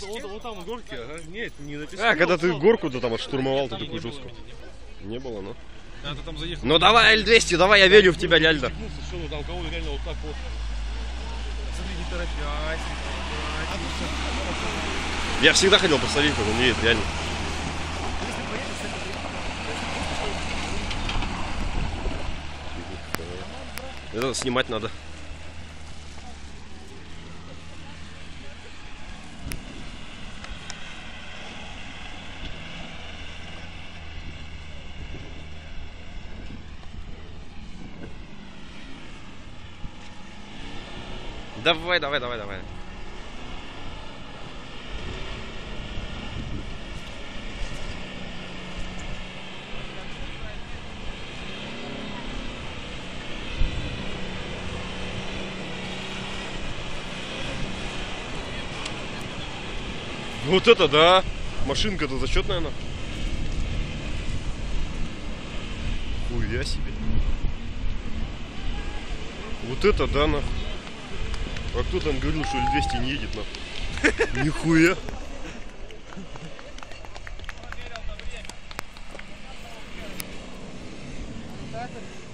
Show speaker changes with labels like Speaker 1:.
Speaker 1: вот,
Speaker 2: песке?
Speaker 1: вот, вот там горки, ага. Нет, не на песке.
Speaker 3: А, когда ты горку-то там отштурмовал, ты такой
Speaker 1: было,
Speaker 3: жестко.
Speaker 1: не,
Speaker 3: было, ну.
Speaker 2: Ты там заехал.
Speaker 3: Ну давай, L200, давай, я верю в тебя.
Speaker 2: Смотри, торопясь, не торопясь.
Speaker 3: Я всегда хотел посмотреть, как он едет, реально. Это снимать надо. Давай, давай, давай, давай. Вот это да! Машинка-то зачетная она. Хуя себе. Вот это да, нахуй. А кто там говорил, что L200 не едет нахуй? Нихуя! Thank